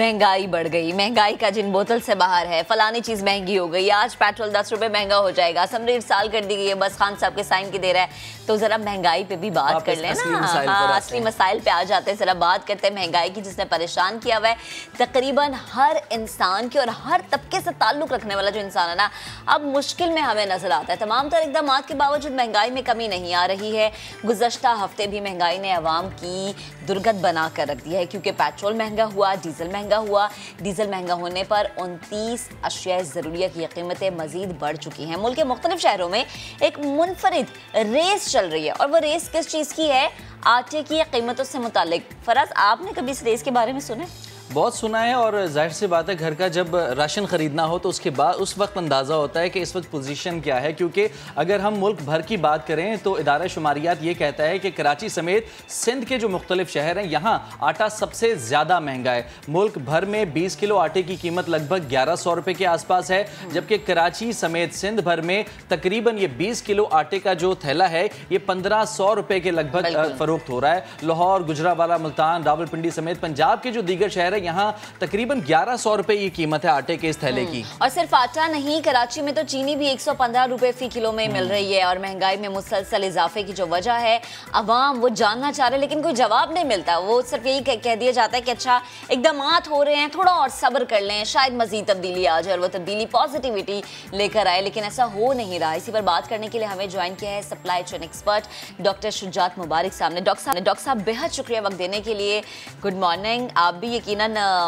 महँगाई बढ़ गई। महँगाई का जिन बोतल से बाहर है फलानी चीज़ महँगी हो गई आज पेट्रोल दस रुपए महँगा हो जाएगा। रेट साल कर दी गई है बस खान साहब के साइन की दे रहा है। तो जरा महँगाई पे भी बात कर लें ना। हाँ असली मसाइल पे आ जाते हैं। जरा बात करते हैं महँगाई की जिसने परेशान किया हुआ है। तकरीबन हर इंसान के और हर तबके से ताल्लुक रखने वाला जो इंसान है ना अब मुश्किल में हमें नज़र आता है। तमाम तर इकदाम के बावजूद महँगाई में कमी नहीं आ रही है। गुजशत हफ़्ते भी महँगाई ने आवाम की दुर्गत बना कर रख दिया है क्योंकि पेट्रोल महँगा हुआ डीजल महँगा हुआ, डीजल महँगा होने पर उनतीस अशिया ज़रूरिया की कीमतें मजीद बढ़ चुकी हैं। मुल्क के मुख्तलिफ़ शहरों में एक मुनफरद रेस चल रही है और वह रेस किस चीज़ की है? आटे की कीमतों से मुतल फराज, आपने कभी इस रेस के बारे में सुना बहुत सुना है और ज़ाहिर सी बात है घर का जब राशन ख़रीदना हो तो उसके बाद उस वक्त अंदाज़ा होता है कि इस वक्त पोजीशन क्या है। क्योंकि अगर हम मुल्क भर की बात करें तो इदारा शुमारियात ये कहता है कि कराची समेत सिंध के जो मुख्तलिफ़ शहर हैं यहाँ आटा सबसे ज़्यादा महँगा है। मुल्क भर में बीस किलो आटे की कीमत लगभग ग्यारह सौ रुपये के आसपास है जबकि कराची समेत सिंध भर में तकरीबन ये बीस किलो आटे का जो थैला है ये पंद्रह सौ रुपये के लगभग फ़रोख्त हो रहा है। लाहौर गुजरावाला मुल्तान रावलपिंडी समेत पंजाब के जो दीगर शहर है यहाँ तकरीबन ग्यारह सौ रुपए की कीमत है आटे के इस थैले की। हम्म। और सिर्फ़ आटा नहीं कराची में तो चीनी भी एक सौ पंद्रह रुपए फ़ी किलो में मिल रही है और महँगाई में मुसलसल इजाफे की जो वजह है अवाम वो जानना चाह रहे हैं लेकिन कोई जवाब नहीं मिलता। वो सिर्फ़ यही कह दिया जाता है कि अच्छा इकदाम हो रहे हैं थोड़ा और सब्र कर लें शायद मजीद तब्दीली आ जाए और वो तब्दीली पॉजिटिविटी लेकर आए लेकिन ऐसा हो नहीं रहा। इसी पर बात करने के लिए हमें ज्वाइन किया है supply chain expert doctor Shujaat Mubarak साहब ने। डॉक्टर साहब डॉक्टर साहब बेहद शुक्रिया वक्त देने के लिए। गुड मॉर्निंग आप भी यकीन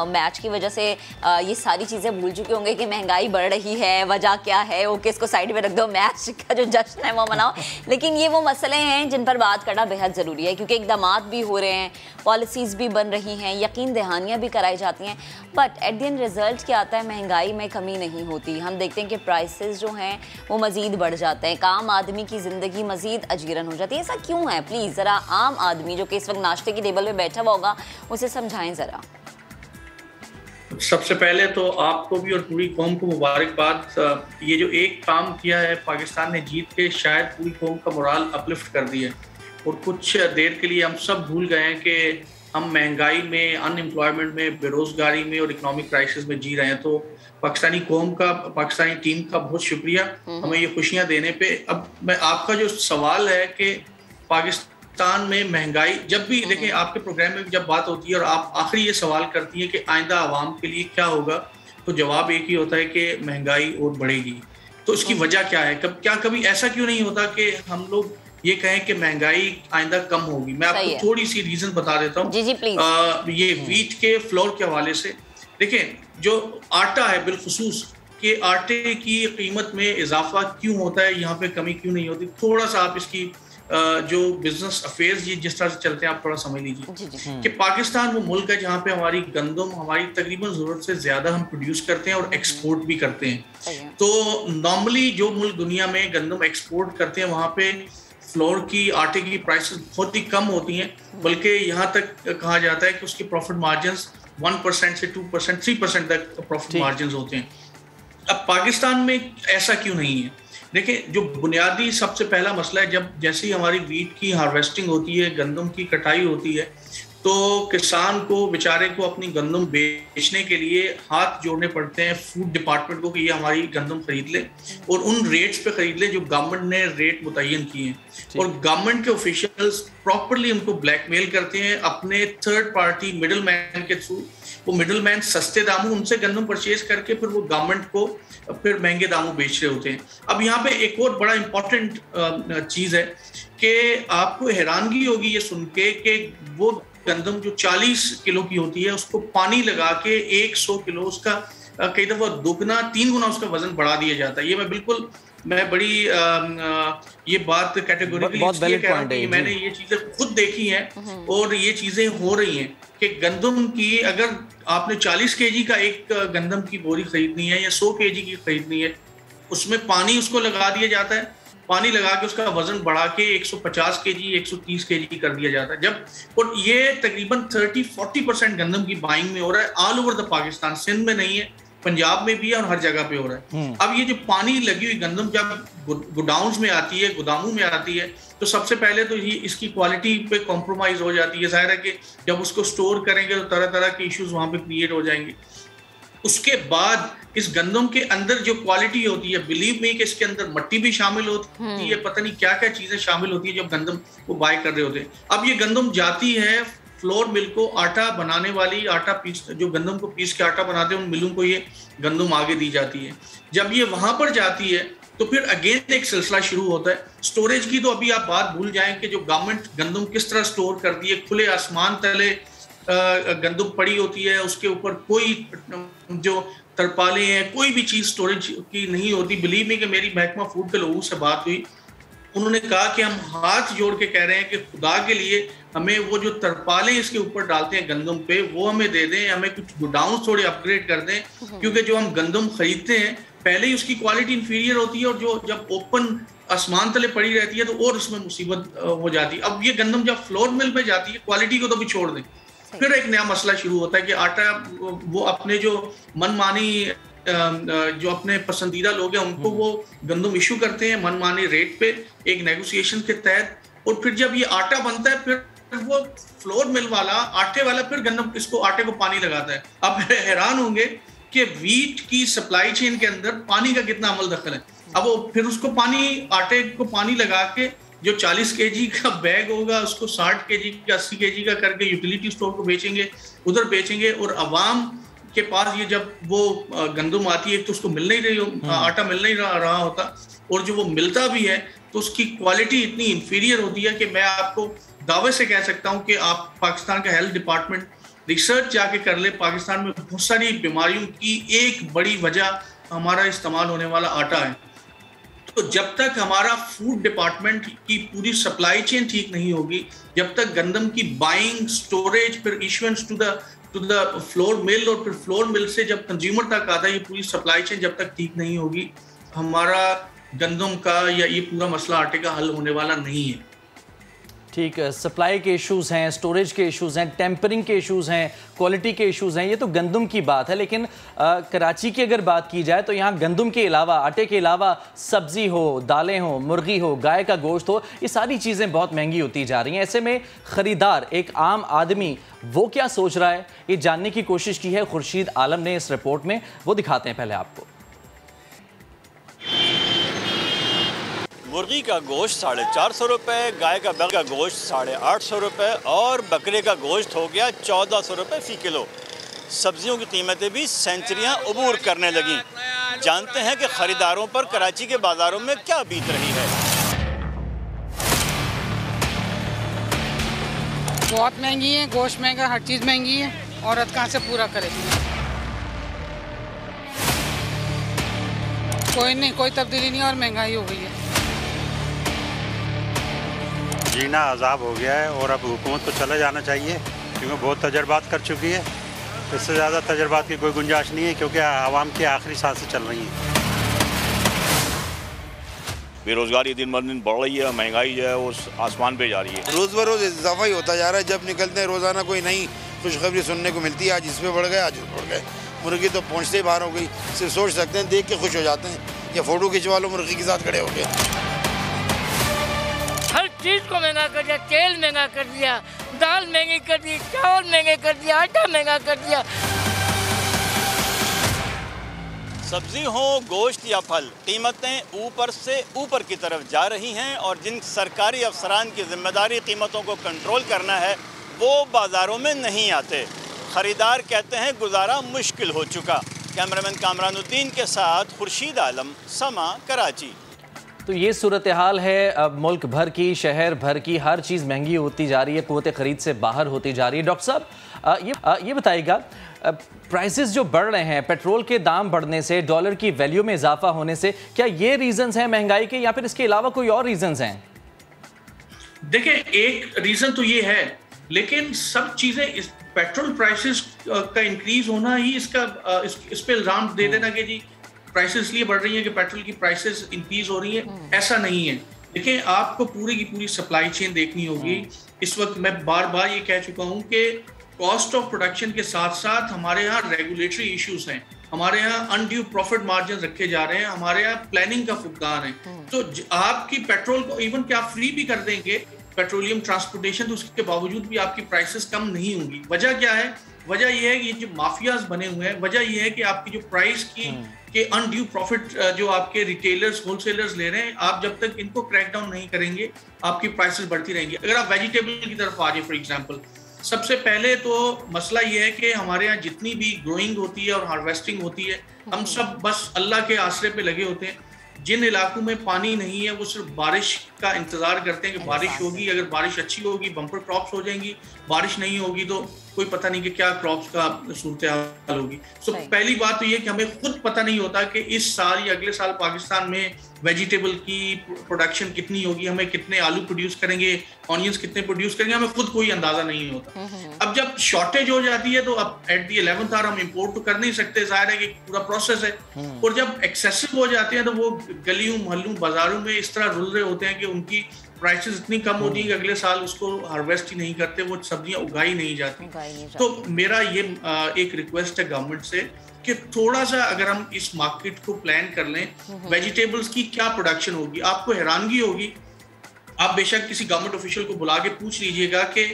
मैच की वजह से ये सारी चीज़ें भूल चुके होंगे कि महँगाई बढ़ रही है, वजह क्या है ओके इसको साइड में रख दो मैच का जो जश्न है वो मनाओ। लेकिन ये वो मसले हैं जिन पर बात करना बेहद ज़रूरी है, क्योंकि इकदाम भी हो रहे हैं पॉलिसीज़ भी बन रही हैं, यकीन दहानियाँ भी कराई जाती हैं। But at the end result क्या आता है? महँगाई में कमी नहीं होती। हम देखते हैं कि प्राइसेस जो हैं, वो मज़ीद बढ़ जाते हैं। आम आदमी की ज़िंदगी मज़ीद अजीरन हो जाती है। ऐसा क्यों है? प्लीज़ ज़रा आम आदमी जो कि इस वक्त नाश्ते की टेबल में बैठा हुआ होगा, उसे समझाएँ ज़रा। सबसे पहले तो आपको भी और पूरी कौम को मुबारकबाद। ये जो एक काम किया है पाकिस्तान ने जीत के शायद पूरी कौम का मोराल अपलिफ्ट कर दिया और कुछ देर के लिए हम सब भूल गए हैं कि हम महँगाई में अनएम्प्लॉयमेंट में बेरोजगारी में और इकोनॉमिक क्राइसिस में जी रहे हैं। तो पाकिस्तानी कौम का पाकिस्तानी टीम का बहुत शुक्रिया। हम्म। हमें ये खुशियाँ देने पे। अब मैं आपका जो सवाल है कि पाकिस्तान पाकिस्तान में महँगाई जब भी देखें हम्म। आपके प्रोग्राम में जब बात होती है और आप आखिरी ये सवाल करती हैं कि आइंदा आवाम के लिए क्या होगा तो जवाब एक ही होता है कि महँगाई और बढ़ेगी। तो इसकी हम्म। वजह क्या है? कब क्या कभी ऐसा क्यों नहीं होता कि हम लोग ये कहें कि महँगाई आइंदा कम होगी? मैं आपको थोड़ी सी रीजन बता देता हूँ। ये वीट हम्म। के फ्लोर के हवाले से देखें जो आटा है बिलखसूस के आटे की कीमत में इजाफा क्यों होता है यहाँ पे कमी क्यों नहीं होती? थोड़ा सा आप इसकी जो बिज़नेस अफेयर्स ये जिस तरह से चलते हैं आप थोड़ा समझ लीजिए। कि पाकिस्तान वो मुल्क है जहाँ पे हमारी गंदम हमारी तकरीबन ज़रूरत से ज़्यादा हम प्रोड्यूस करते हैं और एक्सपोर्ट। भी करते हैं। तो नॉर्मली जो मुल्क दुनिया में गंदम एक्सपोर्ट करते हैं वहाँ पे फ्लोर की आटे की प्राइसेस बहुत ही कम होती हैं। बल्कि यहाँ तक कहा जाता है कि उसके प्रॉफिट मार्जिन वन परसेंट से टू परसेंट थ्री परसेंट तक प्रॉफिट मार्जिन होते हैं। अब पाकिस्तान में ऐसा क्यों नहीं है? देखिए, जो बुनियादी सबसे पहला मसला है, जब जैसे ही हमारी वीट की हार्वेस्टिंग होती है, गंदम की कटाई होती है तो किसान को बेचारे को अपनी गंदम बेचने के लिए हाथ जोड़ने पड़ते हैं फ़ूड डिपार्टमेंट को कि ये हमारी गंदम खरीद ले और उन रेट्स पे खरीद ले जो गवर्नमेंट ने रेट मुतन किए हैं। और गवर्नमेंट के ऑफिशियल्स प्रॉपरली उनको ब्लैकमेल करते हैं अपने थर्ड पार्टी मिडल मैन के थ्रू वो मिडल मैन सस्ते दामों उनसे गंदम परचेज करके फिर वो गवर्नमेंट को फिर महँगे दामों बेच रहे होते हैं। अब यहाँ पे एक और बड़ा इंपॉर्टेंट चीज़ है कि आपको हैरानगी होगी ये सुन के कि वो गंदम जो 40 किलो की होती है उसको पानी लगा के 100 किलो उसका कई दफ़ा दुगना तीन गुना उसका वज़न बढ़ा दिया जाता है। ये मैं बिल्कुल मैं बड़ी आ, आ, ये बात कैटेगोरिकली कह रहा हूँ मैंने ये चीज़ें खुद देखी हैं हम्म। और ये चीज़ें हो रही हैं कि गंदम की अगर आपने 40 केजी का एक गंदम की बोरी खरीदनी है या 100 केजी की खरीदनी है उसमें पानी उसको लगा दिया जाता है। पानी लगा के उसका वज़न बढ़ा के 150 केजी 130 केजी कर दिया जाता है। जब और ये तकरीबन 30 40 परसेंट गंदम की बाइंग में हो रहा है all over the Pakistan Sindh में नहीं है पंजाब में भी है और हर जगह पे हो रहा है। हम्म। अब ये जो पानी लगी हुई गंदम जब गोडाउन में आती है गोदामों में आती है तो सबसे पहले तो ये इसकी क्वालिटी पे कॉम्प्रोमाइज हो जाती है। ज़ाहिर है कि जब उसको स्टोर करेंगे तो तरह तरह के इश्यूज़ वहाँ पे क्रिएट हो जाएँगे। उसके बाद इस गंदम के अंदर जो क्वालिटी होती है बिलीव में कि इसके अंदर मट्टी भी शामिल होती है हम्म। पता नहीं क्या क्या चीज़ें शामिल होती है जब गंदम को बाय कर रहे होते हैं। अब ये गंदम जाती है फ्लोर मिल को आटा बनाने वाली आटा पीस जो गंदम को पीस के आटा बनाते हैं उन मिलों को ये गंदम आगे दी जाती है। जब ये वहाँ पर जाती है तो फिर अगेन एक सिलसिला शुरू होता है। स्टोरेज की तो अभी आप बात भूल जाएँ कि जो गवर्नमेंट गंदम किस तरह स्टोर करती है खुले आसमान तले गंदम पड़ी होती है उसके ऊपर कोई जो तरपाले हैं कोई भी चीज़ स्टोरेज की नहीं होती। बिलीव नहीं कि मेरी महकमा फ़ूड के लोगों से बात हुई। उन्होंने कहा कि हम हाथ जोड़ के कह रहे हैं कि खुदा के लिए हमें वो जो तरपाले इसके ऊपर डालते हैं गंदम पे वो हमें दे दें हमें कुछ गोडाउन थोड़े अपग्रेड कर दें हम्म। क्योंकि जो हम गंदम खरीदते हैं पहले ही उसकी क्वालिटी इंफीरियर होती है और जो जब ओपन आसमान तले पड़ी रहती है तो और उसमें मुसीबत हो जाती है। अब ये गंदम जब फ्लोर मिल में जाती है क्वालिटी को तो भी छोड़ दें। फिर एक नया मसला शुरू होता है कि आटा वो अपने जो मनमानी जो अपने पसंदीदा लोग हैं उनको वो गंदम इशू करते हैं मनमानी रेट पे एक नेगोशिएशन के तहत। और फिर जब ये आटा बनता है फिर वो फ्लोर मिल वाला आटे वाला फिर गंदम इसको आटे को पानी लगाता है। आप हैरान होंगे कि वीट की सप्लाई चेन के अंदर पानी का कितना अमल दखल है। अब वो फिर उसको पानी आटे को पानी लगा के जो 40 के का बैग होगा उसको 60 के जी का अस्सी के का करके यूटिलिटी स्टोर को बेचेंगे उधर बेचेंगे और अवाम के पास ये जब वो गंदम आती है तो उसको मिल नहीं रही हो हम्म। आटा मिल नहीं रहा, रहा होता और जो वो मिलता भी है तो उसकी क्वालिटी इतनी इंफीरियर होती है कि मैं आपको दावे से कह सकता हूँ कि आप पाकिस्तान का हेल्थ डिपार्टमेंट रिसर्च जाके कर ले पाकिस्तान में बहुत सारी बीमारियों की एक बड़ी वजह हमारा इस्तेमाल होने वाला आटा है तो जब तक हमारा फ़ूड डिपार्टमेंट की पूरी सप्लाई चेन ठीक नहीं होगी, जब तक गंदम की बाइंग स्टोरेज फिर issuance to the to the flour mill और फिर फ्लोर मिल से जब कंज्यूमर तक आता है, ये पूरी सप्लाई चेन जब तक ठीक नहीं होगी, हमारा गंदम का या ये पूरा मसला आटे का हल होने वाला नहीं है। ठीक सप्लाई के इश्यूज़ हैं स्टोरेज के इश्यूज़ हैं टेम्परिंग के इश्यूज़ हैं क्वालिटी के इश्यूज़ हैं ये तो गंदम की बात है। लेकिन आ, कराची की अगर बात की जाए तो यहाँ गंदम के अलावा आटे के अलावा सब्ज़ी हो दालें हो मुर्गी हो गाय का गोश्त हो ये सारी चीज़ें बहुत महँगी होती जा रही हैं। ऐसे में ख़रीदार एक आम आदमी वो क्या सोच रहा है? ये जानने की कोशिश की है खुर्शीद आलम ने इस रिपोर्ट में। वो दिखाते हैं पहले आपको। मुर्गी का गोश्त साढ़े चार सौ रुपये गाय का बैल का गोश्त साढ़े आठ सौ रुपये और बकरे का गोश्त हो गया चौदह सौ रुपये फ़ी किलो। सब्जियों की कीमतें भी सेंचुरियाँ अबूर करने लगी। जानते हैं कि ख़रीदारों पर कराची के बाज़ारों में क्या बीत रही है। बहुत महँगी है, गोश्त महँगा, हर चीज़ महँगी है, औरत कहाँ से पूरा करेगी कोई नहीं, कोई तब्दीली नहीं और महँगाई हो गई है। जीना अजाब हो गया है और अब हुकूमत को चला जाना चाहिए क्योंकि बहुत तजर्बात कर चुकी है। इससे ज़्यादा तजर्बात की कोई गुंजाइश नहीं है क्योंकि आवाम की आखिरी साँसें चल रही हैं। बेरोज़गारी दिन ब दिन बढ़ रही है महँगाई जो है वो आसमान पे जा रही है। रोज़ बरोज़ इजाफा ही होता जा रहा है। जब निकलते हैं रोज़ाना कोई नई खुशखबरी सुनने को मिलती है। आज इस पर बढ़ गए आज उस बढ़ गए। मुर्गी तो पहुँचते ही बाहर हो गई। सिर्फ़ सोच सकते हैं देख के खुश हो जाते हैं। या फ़ोटो खिंचवा लो मुर्गी के साथ खड़े हो गए। चीज़ को महँगा कर दिया, तेल महँगा कर दिया, दाल महँगी कर दी, चावल महँगे कर दिया, आटा महँगा कर दिया। सब्ज़ी हो, गोश्त या फल, कीमतें ऊपर से ऊपर की तरफ़ जा रही हैं और जिन सरकारी अफसरान की ज़िम्मेदारी कीमतों को कंट्रोल करना है, वो बाज़ारों में नहीं आते। ख़रीदार कहते हैं, गुजारा मुश्किल हो चुका। कैमरामैन कामरानुद्दीन के साथ खुर्शीद आलम, समा कराची। तो ये सूरत हाल है अब मुल्क भर की शहर भर की हर चीज़ महँगी होती जा रही है कुत ख़रीद से बाहर होती जा रही है। डॉक्टर साहब ये आ, ये बताइएगा प्राइसेस जो बढ़ रहे हैं पेट्रोल के दाम बढ़ने से डॉलर की वैल्यू में इजाफा होने से क्या ये रीजंस हैं महँगाई के या फिर इसके अलावा कोई और रीजंस हैं? देखिए एक रीज़न तो ये है लेकिन सब चीज़ें इस पेट्रोल प्राइसेस का इंक्रीज होना ही इसका इस, इस पे इल्ज़ाम दे देना कि जी प्राइसेस इसलिए बढ़ रही है कि पेट्रोल की प्राइसेस इंक्रीज हो रही है। हम्म। ऐसा नहीं है। देखिए आपको पूरी की पूरी सप्लाई चेन देखनी होगी। हम्म। इस वक्त मैं बार बार ये कह चुका हूँ कि कॉस्ट ऑफ़ प्रोडक्शन के साथ साथ हमारे यहाँ रेगुलेटरी इश्यूज़ हैं। हमारे यहाँ अनड्यू प्रॉफिट मार्जिन रखे जा रहे हैं। हमारे यहाँ प्लानिंग का फुकदान है। तो आपकी पेट्रोल को इवन क्या फ्री भी कर देंगे पेट्रोलियम ट्रांसपोर्टेशन तो उसके बावजूद भी आपकी प्राइसेस कम नहीं होंगी। वजह क्या है? वजह यह है कि ये जो माफियाज बने हुए हैं वजह यह है कि आपकी जो प्राइस की हम्म। के अनड्यू प्रॉफिट जो आपके रिटेलर्स होलसेलर्स ले रहे हैं आप जब तक इनको क्रैक डाउन नहीं करेंगे आपकी प्राइसेस बढ़ती रहेंगी अगर आप वेजिटेबल की तरफ़ आ जाए फॉर एग्ज़ाम्पल सबसे पहले तो मसला ये है कि हमारे यहाँ जितनी भी ग्रोइंग होती है और हार्वेस्टिंग होती है हम। सब बस अल्लाह के आसरे पे लगे होते हैं जिन इलाकों में पानी नहीं है वो सिर्फ़ बारिश का इंतज़ार करते हैं कि बारिश होगी अगर बारिश अच्छी होगी बम्पर क्रॉप्स हो जाएँगी बारिश नहीं होगी तो कोई पता नहीं कि क्या क्रॉप्स का सूरत हाल होगी। सो so, पहली बात तो ये कि हमें खुद पता नहीं होता कि इस साल या अगले साल पाकिस्तान में वेजिटेबल की प्रोडक्शन कितनी होगी हमें कितने आलू प्रोड्यूस करेंगे ऑनियंस कितने प्रोड्यूस करेंगे हमें खुद कोई अंदाज़ा नहीं होता। हम्म, हम्म। अब जब शॉर्टेज हो जाती है तो अब एट दी इलेवंथ आर हम इम्पोर्ट तो कर नहीं सकते ज़ाहिर है कि पूरा प्रोसेस है। हम्म। और जब एक्सेसिव हो जाते हैं तो वो गलियों मोहल्लों बाजारों में इस तरह रुल रहे होते हैं कि उनकी प्राइसेस इतनी कम होती है कि अगले साल उसको हार्वेस्ट ही नहीं करते वो सब्ज़ियाँ उगाई नहीं जाती। तो मेरा ये एक रिक्वेस्ट है गवर्नमेंट से कि थोड़ा सा अगर हम इस मार्केट को प्लान कर लें वेजिटेबल्स की क्या प्रोडक्शन होगी? आपको हैरानगी होगी। आप बेशक किसी गवर्नमेंट ऑफिशियल को बुला के पूछ लीजिएगा कि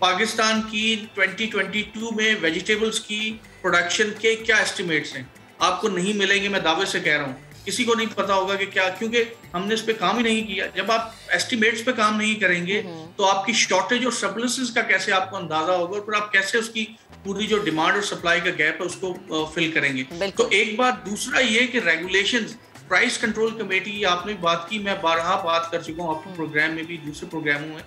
पाकिस्तान की 2022 में वेजिटेबल्स की प्रोडक्शन के क्या एस्टिमेट्स हैं। आपको नहीं मिलेंगे मैं दावे से कह रहा हूँ। किसी को नहीं पता होगा कि क्या क्योंकि हमने इस पे काम ही नहीं किया जब आप एस्टिमेट्स पे काम नहीं करेंगे हम्म। तो आपकी शॉर्टेज और सप्लसेस का कैसे आपको अंदाज़ा होगा और फिर आप कैसे उसकी पूरी जो डिमांड और सप्लाई का गैप है उसको फिल करेंगे तो एक बात दूसरा ये कि रेगुलेशन प्राइस कंट्रोल कमेटी आपने बात की मैं बारहा बात कर चुका हूँ आपके प्रोग्राम हम्म। में भी दूसरे प्रोग्रामों में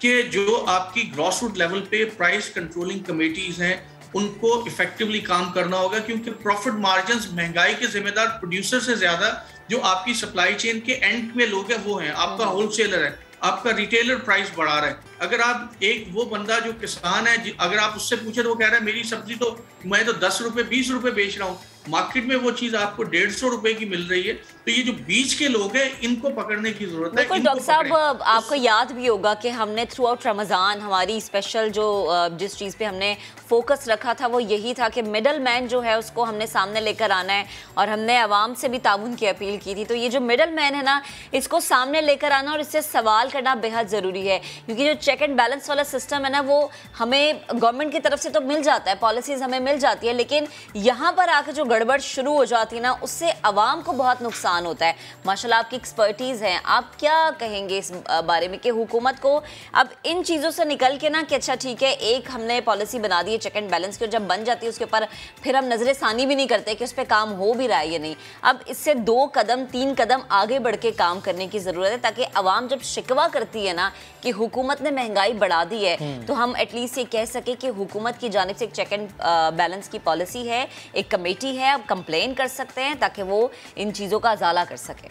कि जो आपकी ग्रॉस रूट लेवल पे प्राइस कंट्रोलिंग कमेटीज हैं उनको इफेक्टिवली काम करना होगा क्योंकि प्रॉफिट मार्जिन महँगाई के जिम्मेदार प्रोड्यूसर से ज़्यादा जो आपकी सप्लाई चेन के एंड में लोग हैं वो हैं। आपका होलसेलर हम्म। है आपका रिटेलर प्राइस बढ़ा रहा है। अगर आप एक वो बंदा जो किसान है अगर आप उससे पूछे तो वो कह रहा है मेरी सब्ज़ी तो मैं तो दस रुपए बीस रुपए बेच रहा हूँ। मार्केट में वो चीज़ आपको डेढ़ सौ रुपए की मिल रही है तो ये जो बीच के लोग हैं इनको पकड़ने की ज़रूरत है डॉक्टर साहब आपको याद भी होगा कि हमने थ्रू आउट रमज़ान हमारी स्पेशल जो जिस चीज़ पे हमने फोकस रखा था वो यही था कि मिडल मैन जो है उसको हमने सामने लेकर आना है और हमने आवाम से भी ताउन की अपील की थी। तो ये जो मिडल मैन है ना इसको सामने लेकर आना और इससे सवाल करना बेहद ज़रूरी है क्योंकि जो चेक एंड बैलेंस वाला सिस्टम है ना वो हमें गवर्नमेंट की तरफ़ से तो मिल जाता है पॉलिसीज़ हमें मिल जाती है लेकिन यहाँ पर आकर जो गड़बड़ शुरू हो जाती है ना उससे आवाम को बहुत नुकसान होता है। माशाल्लाह आपकी एक्सपर्टीज़ है। आप क्या कहेंगे इस बारे में कि हुकूमत को अब इन चीज़ों से निकल के ना कि अच्छा ठीक है एक हमने पॉलिसी बना दी है चेक एंड बैलेंस की और जब बन जाती है उसके ऊपर फिर हम नज़र सानी भी नहीं करते कि उस पर काम हो भी रहा है या नहीं। अब इससे दो कदम तीन कदम आगे बढ़ के काम करने की ज़रूरत है ताकि आवाम जब शिकवा करती है ना कि हुकूमत ने महँगाई बढ़ा दी है हम्म। तो हम एटलीस्ट ये कह सके कि हुकूमत की जानब से एक चेक एंड बैलेंस की पॉलिसी है एक कमेटी है अब कंप्लेन कर सकते हैं ताकि वो इन चीज़ों का अजाला कर सके।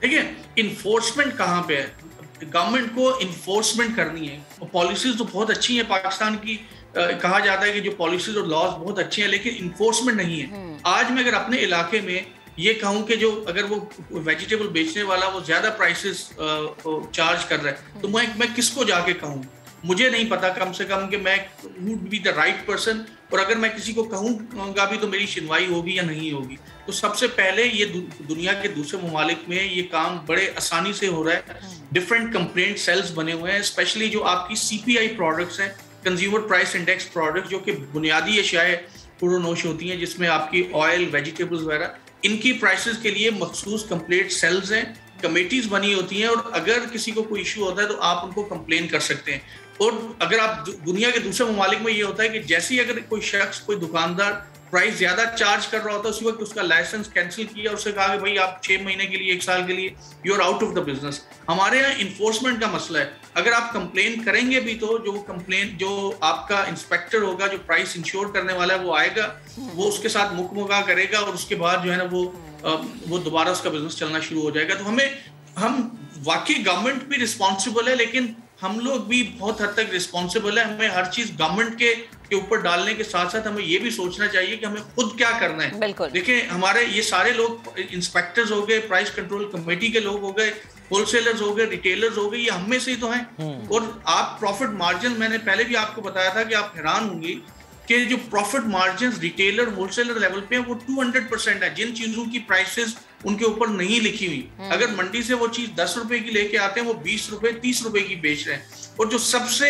देखिए इन्फोर्समेंट कहाँ पे है? गवर्नमेंट को इन्फोर्समेंट करनी है। पॉलिसीज़ तो बहुत अच्छी है पाकिस्तान की। आ, कहा जाता है कि जो पॉलिसीज़ और लॉज बहुत अच्छे हैं लेकिन इन्फोर्समेंट नहीं है। हम्म। आज मैं अगर अपने इलाके में ये कहूँ कि जो अगर वो वेजिटेबल बेचने वाला वो ज़्यादा प्राइसेस चार्ज कर रहा है तो मैं मैं किसको जाके कहूँ? मुझे नहीं पता कम से कम कि मैं would be the right person और अगर मैं किसी को कहूँगा भी तो मेरी सुनवाई होगी या नहीं होगी। तो सबसे पहले ये दु, दुनिया के दूसरे ममालिक में ये काम बड़े आसानी से हो रहा है। डिफरेंट कंप्लेंट सेल्स बने हुए हैं स्पेशली जो आपकी सीपीआई प्रोडक्ट्स हैं कंज्यूमर प्राइस इंडेक्स प्रोडक्ट जो कि बुनियादी अशियाएँ पुरोनोश होती हैं जिसमें आपकी ऑयल वेजिटेबल्स वगैरह इनकी प्राइसेस के लिए मखसूस कंप्लेंट सेल्स हैं। कमेटीज बनी होती हैं और अगर किसी को कोई इश्यू होता है तो आप उनको कंप्लेन कर सकते हैं। और अगर आप दुनिया के दूसरे ममालिक में ये होता है कि जैसे ही अगर कोई शख्स, कोई दुकानदार प्राइस ज़्यादा चार्ज कर रहा होता उसी वक्त उसका लाइसेंस कैंसिल किया उससे कहा कि भाई आप छह महीने के लिए, एक साल के लिए you are out of the business हमारे यहाँ इन्फोर्समेंट का मसला है। अगर आप कंप्लेन करेंगे भी तो जो कंप्लेन जो आपका इंस्पेक्टर होगा, जो प्राइस इंश्योर करने वाला है, वो आएगा, वो उसके साथ मुख मुका करेगा और उसके बाद जो है ना वो वो दोबारा उसका बिज़नेस चलना शुरू हो जाएगा। तो हमें, हम वाकई गवर्नमेंट भी रिस्पॉन्सिबल है, लेकिन हम लोग भी बहुत हद तक रिस्पॉन्सिबल है। हमें हर चीज़ गवर्नमेंट के के ऊपर डालने के साथ साथ हमें ये भी सोचना चाहिए कि हमें खुद क्या करना है। देखिए हमारे ये सारे लोग इंस्पेक्टर्स हो गए प्राइस कंट्रोल कमेटी के लोग हो गए होलसेलर्स हो गए रिटेलर्स हो गए ये हम में से ही तो हैं। हम्म। और आप प्रॉफिट मार्जिन मैंने पहले भी आपको बताया था कि आप हैरान होंगी कि जो profit margin retailer wholesaler level पे हैं वो 200 परसेंट है। जिन चीज़ों की प्राइसेस उनके ऊपर नहीं लिखी हुई। अगर मंडी से वो चीज़ दस रुपए की लेके आते हैं वो बीस रुपए तीस रुपए की बेच रहे हैं। और जो सबसे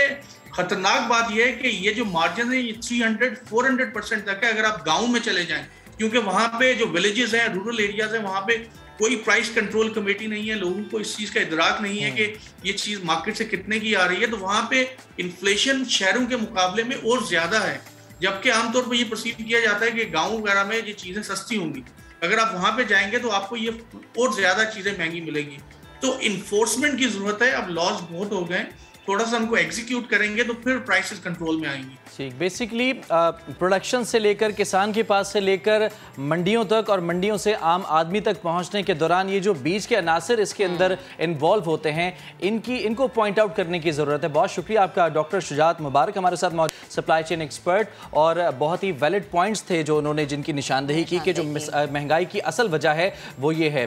खतरनाक बात यह है कि ये जो मार्जिन है ये 300 400 परसेंट तक है अगर आप गाँव में चले जाएँ क्योंकि वहाँ पे जो विलेजेस हैं रूरल एरियाज़ हैं वहाँ पे कोई प्राइस कंट्रोल कमेटी नहीं है लोगों को इस चीज़ का इदराक नहीं है कि ये चीज़ मार्केट से कितने की आ रही है तो वहाँ पे इन्फ्लेशन शहरों के मुकाबले में और ज़्यादा है। जबकि आमतौर पर ये परसीव किया जाता है कि गाँव वगैरह में ये चीज़ें सस्ती होंगी। अगर आप वहाँ पे जाएँगे तो आपको ये और ज़्यादा चीज़ें महँगी मिलेंगी। तो इन्फोर्समेंट की ज़रूरत है अब लॉज बहुत हो गए थोड़ा सा उनको एग्जीक्यूट करेंगे तो फिर प्राइसेस कंट्रोल में आएँगी। ठीक बेसिकली प्रोडक्शन से लेकर किसान के पास से लेकर मंडियों तक और मंडियों से आम आदमी तक पहुँचने के दौरान ये जो बीज के अनासर इसके अंदर इन्वॉल्व होते हैं इनकी इनको पॉइंट आउट करने की ज़रूरत है। बहुत शुक्रिया आपका डॉक्टर शुजात मुबारक हमारे साथ मौजूद सप्लाई चेन एक्सपर्ट और बहुत ही वैलिड पॉइंट्स थे जो उन्होंने जिनकी निशानदेही की कि जो महँगाई की असल वजह है वो ये है।